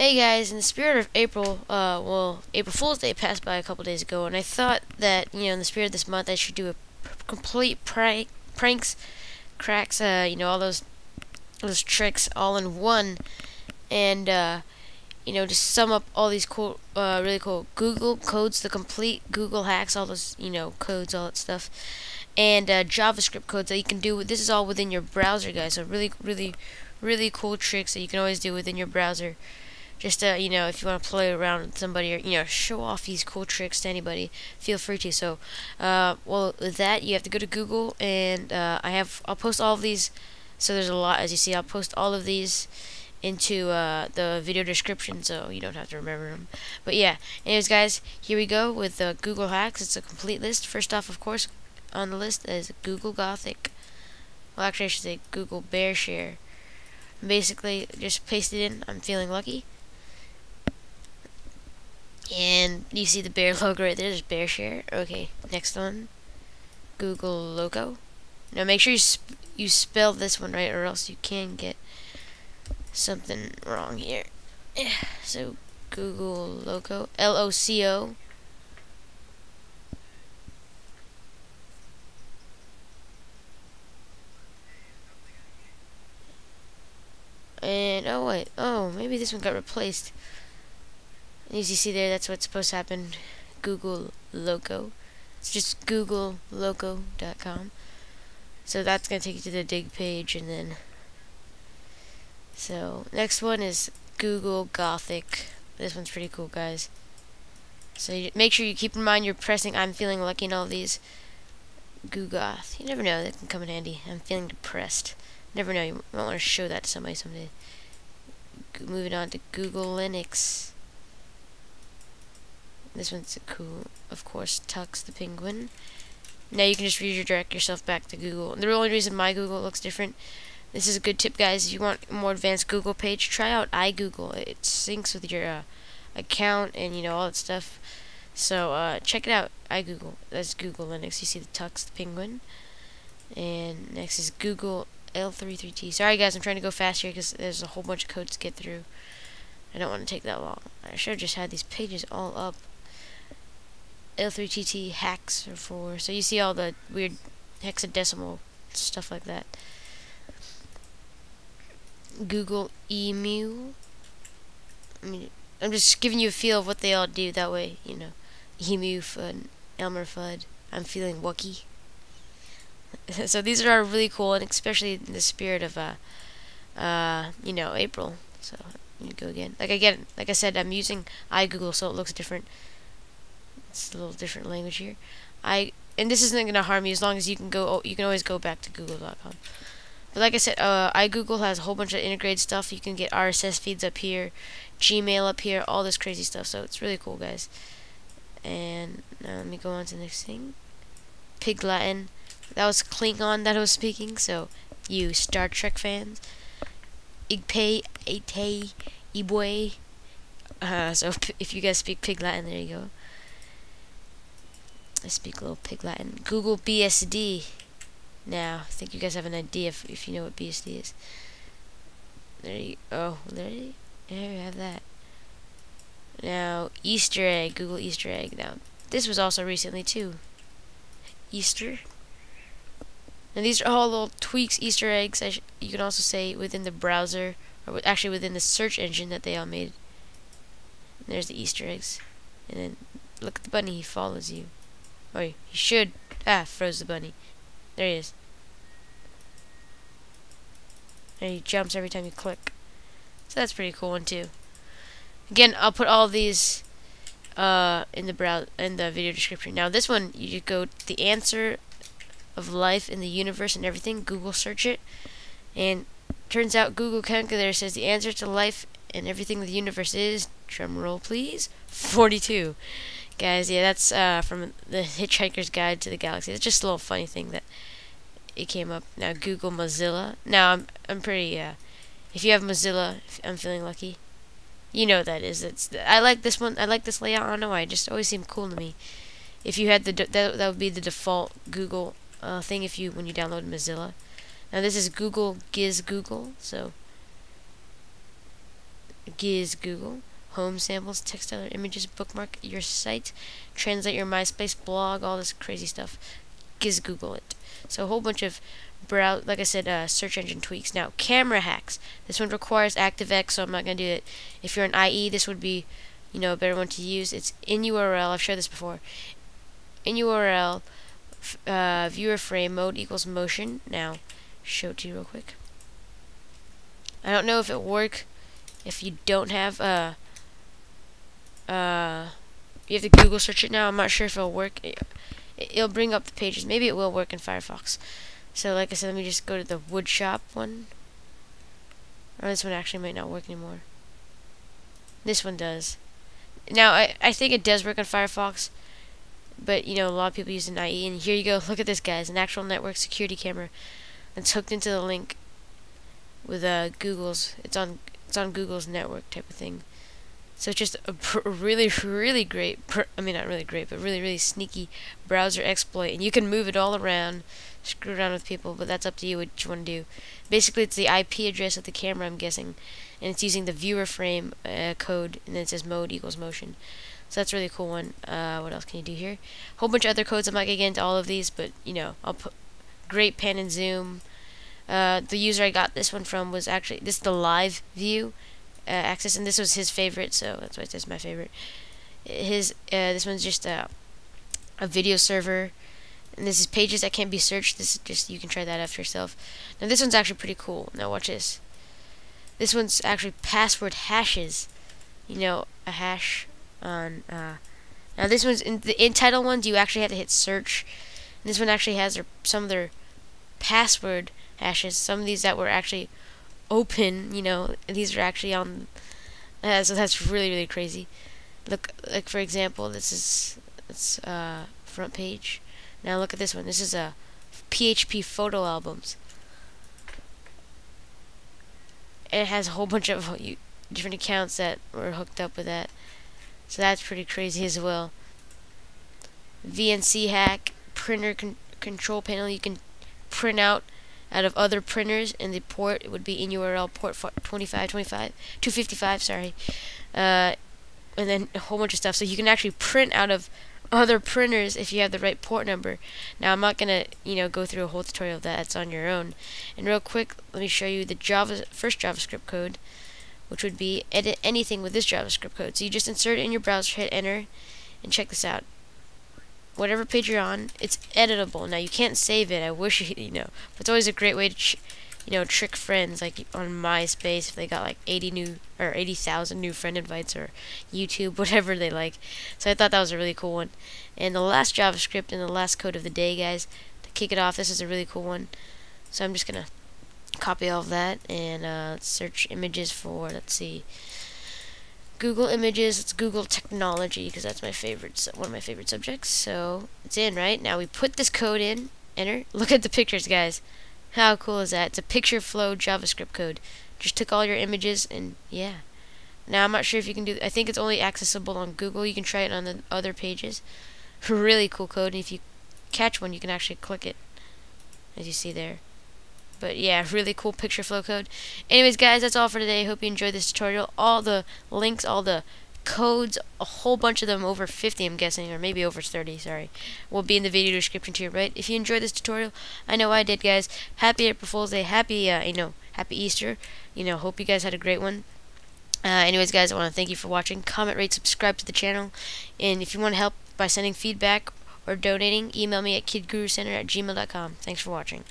Hey guys, in the spirit of April, uh, well, April Fool's Day passed by a couple days ago, and I thought that, you know, in the spirit of this month, I should do a complete prank, pranks, cracks, uh, you know, all those, those tricks all in one, and, uh, you know, just sum up all these cool, uh, really cool Google codes, the complete Google hacks, all those, you know, codes, all that stuff, and, uh, JavaScript codes that you can do. This is all within your browser, guys, so really, really, really cool tricks that you can always do within your browser just uh, you know if you want to play around with somebody or you know show off these cool tricks to anybody feel free to. So uh, well with that you have to go to Google and uh, I have I'll post all of these. So there's a lot as you see I'll post all of these into uh, the video description so you don't have to remember them but yeah anyways guys here we go with the Google hacks. It's a complete list. First off of course on the list is Google Gothic. Well actually I should say Google Bear Share. Basically just paste it in. I'm feeling lucky and you see the bear logo right there. There's bear share. Okay, next one. Google logo. Now make sure you sp you spell this one right, or else you can get something wrong here. So Google logo. L O C O. And oh wait, oh maybe this one got replaced. As you see there, that's what's supposed to happen. Google logo. It's just googlelogo.com. So that's going to take you to the dig page and then so next one is Google Gothic. This one's pretty cool, guys. So you, make sure you keep in mind you're pressing I'm feeling lucky in all these. Google Goth. You never know, that can come in handy. I'm feeling depressed. Never know, you might want to show that to somebody someday. Moving on to Google Linux. This one's cool, of course, Tux the Penguin. Now you can just redirect yourself back to Google. The only reason my Google looks different, this is a good tip, guys. If you want a more advanced Google page, try out iGoogle. It syncs with your uh, account and, you know, all that stuff. So, uh, check it out, iGoogle. That's Google Linux. You see the Tux the Penguin. And next is Google L33T. Sorry, guys, I'm trying to go fast here because there's a whole bunch of codes to get through. I don't want to take that long. I should have just had these pages all up. L3TT hacks are for. So you see all the weird hexadecimal stuff like that. Google Emu. I mean, I'm just giving you a feel of what they all do. That way, you know, Emu Fud, Elmer Fudd. I'm feeling Wookie. so these are really cool, and especially in the spirit of, uh, uh, you know, April. So you go again. Like again, like I said, I'm using iGoogle, so it looks different. It's a little different language here. I and this isn't gonna harm you as long as you can go. You can always go back to Google.com. But like I said, uh, iGoogle has a whole bunch of integrated stuff. You can get RSS feeds up here, Gmail up here, all this crazy stuff. So it's really cool, guys. And now let me go on to the next thing. Pig Latin. That was Klingon that I was speaking. So you Star Trek fans, Igpay, Ate, Ibwe. Uh, so if you guys speak Pig Latin, there you go. I speak a little pig Latin. Google BSD. Now, I think you guys have an idea if, if you know what BSD is. There you oh, there you, there you have that. Now, Easter egg, Google Easter egg. Now, this was also recently too. Easter. And these are all little tweaks, Easter eggs. you can also say within the browser, or actually within the search engine that they all made. And there's the Easter eggs. And then look at the bunny, he follows you. Or he should. Ah, froze the bunny. There he is. And he jumps every time you click. So that's pretty cool one too. Again, I'll put all these uh, in the brow in the video description. Now this one, you go the answer of life in the universe and everything. Google search it, and turns out Google Calculator says the answer to life and everything in the universe is. Drum roll, please. 42 guys. Yeah, that's uh, from the Hitchhiker's Guide to the Galaxy. It's just a little funny thing that it came up. Now Google Mozilla. Now I'm I'm pretty. Uh, if you have Mozilla, I'm feeling lucky. You know what that is. It's I like this one. I like this layout. I don't know why. It just always seemed cool to me. If you had the that that would be the default Google uh, thing if you when you download Mozilla. Now this is Google Giz Google. So Giz Google, home samples, text textile images, bookmark your site, translate your MySpace blog, all this crazy stuff. Giz Google it. So a whole bunch of browse, like I said, uh, search engine tweaks. Now camera hacks. This one requires ActiveX, so I'm not gonna do it. If you're an IE, this would be, you know, a better one to use. It's in URL. I've shared this before. In URL, uh, viewer frame mode equals motion. Now, show it to you real quick. I don't know if it work if you don't have uh uh you have to Google search it now. I'm not sure if it'll work. It, it'll bring up the pages. Maybe it will work in Firefox. So like I said, let me just go to the wood shop one. Or this one actually might not work anymore. This one does. Now I I think it does work on Firefox, but you know a lot of people use an IE. And here you go. Look at this, guys. An actual network security camera. It's hooked into the link with uh, Google's. It's on it's on Google's network type of thing. So it's just a really, really great, I mean not really great, but really, really sneaky browser exploit. And you can move it all around, screw around with people, but that's up to you what you want to do. Basically, it's the IP address of the camera, I'm guessing, and it's using the viewer frame uh, code, and then it says mode equals motion. So that's a really cool one. Uh, what else can you do here? Whole bunch of other codes. I'm not going to get into all of these, but, you know, I'll put great pan and zoom, uh, the user I got this one from was actually this is the live view uh, access, and this was his favorite, so that's why it says my favorite. His uh, this one's just a a video server, and this is pages that can't be searched. This is just you can try that after yourself. Now this one's actually pretty cool. Now watch this. This one's actually password hashes. You know, a hash on. Uh, now this one's in the in title ones. You actually have to hit search. And this one actually has their, some of their password hashes. Some of these that were actually open, you know, these are actually on. Uh, so that's really really crazy. Look, like for example, this is it's uh, front page. Now look at this one. This is a PHP photo albums. It has a whole bunch of different accounts that were hooked up with that. So that's pretty crazy as well. VNC hack printer con control panel. You can print out out of other printers in the port. It would be in URL port 2525 255 sorry. Uh, and then a whole bunch of stuff. So you can actually print out of other printers if you have the right port number. Now I'm not gonna you know go through a whole tutorial of that it's on your own. And real quick let me show you the Java first JavaScript code which would be edit anything with this JavaScript code. So you just insert it in your browser hit enter and check this out whatever page you're on, it's editable. Now you can't save it. I wish you, know, but it's always a great way to, you know, trick friends like on MySpace if they got like 80 new or 80,000 new friend invites or YouTube, whatever they like. So I thought that was a really cool one. And the last JavaScript and the last code of the day, guys, to kick it off, this is a really cool one. So I'm just gonna copy all of that and uh, search images for. Let's see. Google Images, it's Google Technology because that's my favorite, one of my favorite subjects. So it's in, right? Now we put this code in, enter. Look at the pictures, guys. How cool is that? It's a picture flow JavaScript code. Just took all your images and yeah. Now I'm not sure if you can do. I think it's only accessible on Google. You can try it on the other pages. really cool code. And if you catch one, you can actually click it, as you see there. But yeah, really cool picture flow code. Anyways, guys, that's all for today. Hope you enjoyed this tutorial. All the links, all the codes, a whole bunch of them, over 50 I'm guessing, or maybe over 30, sorry, will be in the video description to your right. If you enjoyed this tutorial, I know I did, guys. Happy April Fool's Day. Happy, uh, you know, happy Easter. You know, hope you guys had a great one. Uh, anyways, guys, I want to thank you for watching. Comment, rate, subscribe to the channel. And if you want to help by sending feedback or donating, email me at kidgurucenter at gmail.com. Thanks for watching.